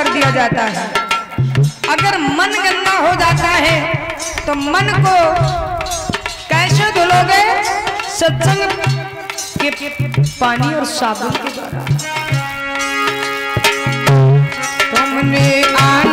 कर दिया जाता है। अगर मन गंदा हो जाता है तो मन को कैसे धुलोगे? सत्संग के पानी और साबुन के द्वारा। तुमने आ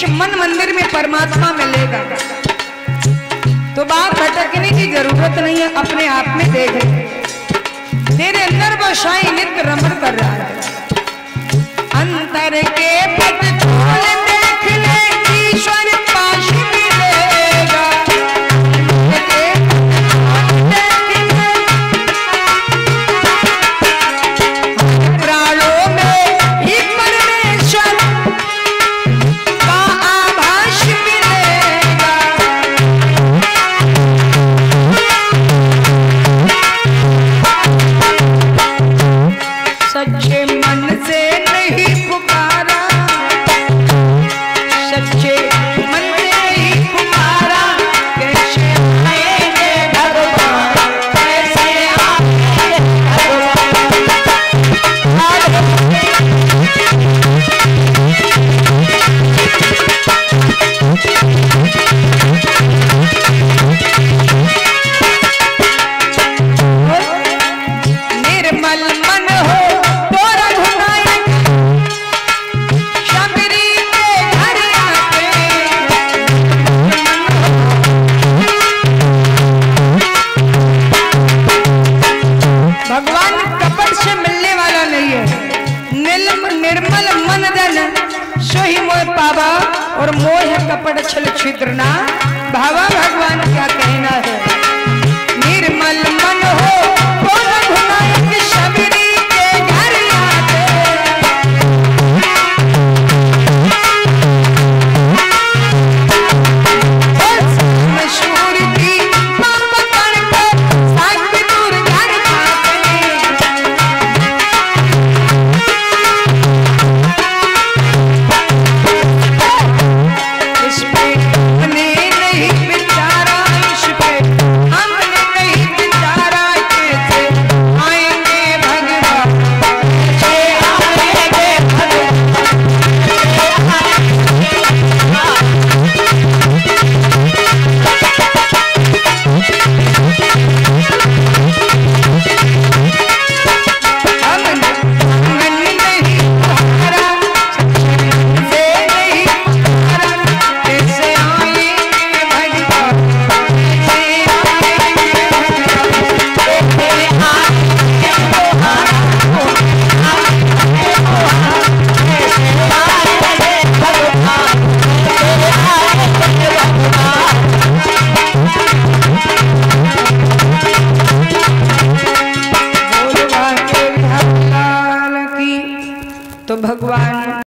उस मन मंदिर में परमात्मा मिलेगा। तो बाहर भटकने की ज़रूरत नहीं है, अपने आप में देख तेरे अंदर वो शाही नित्य रमण कर रहा है। अंतर के पट निर्मल मन दन सोही मोह पावा और मोह कपड़ छल छिद्रना भावा भगवान क्या कहना है? निर्मल